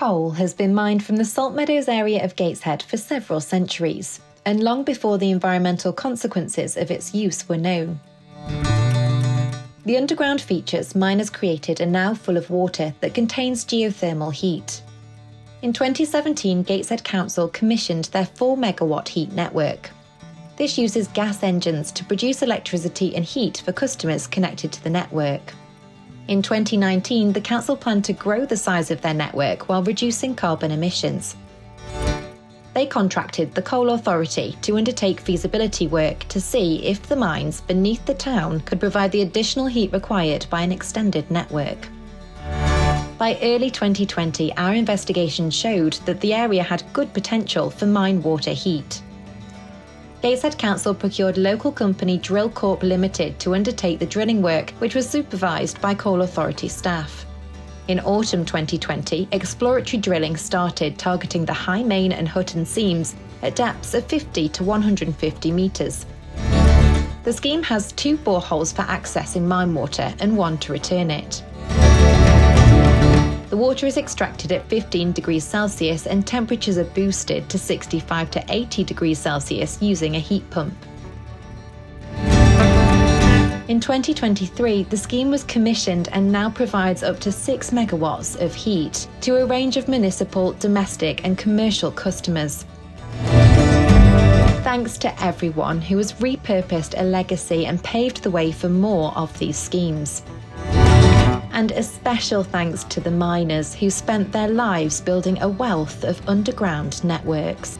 Coal has been mined from the Salt Meadows area of Gateshead for several centuries, and long before the environmental consequences of its use were known. The underground features miners created are now full of water that contains geothermal heat. In 2017, Gateshead Council commissioned their 4 megawatt heat network. This uses gas engines to produce electricity and heat for customers connected to the network. In 2019, the council planned to grow the size of their network while reducing carbon emissions. They contracted the Coal Authority to undertake feasibility work to see if the mines beneath the town could provide the additional heat required by an extended network. By early 2020, our investigation showed that the area had good potential for mine water heat. Gateshead Council procured local company Drilcorp Limited to undertake the drilling work, which was supervised by Coal Authority staff. In autumn 2020, exploratory drilling started targeting the High Main and Hutton seams at depths of 50 to 150 metres. The scheme has two boreholes for accessing mine water and one to return it. The water is extracted at 15 degrees Celsius and temperatures are boosted to 65 to 80 degrees Celsius using a heat pump. In 2023, the scheme was commissioned and now provides up to 6 megawatts of heat to a range of municipal, domestic, and commercial customers. Thanks to everyone who has repurposed a legacy and paved the way for more of these schemes. And a special thanks to the miners who spent their lives building a wealth of underground networks.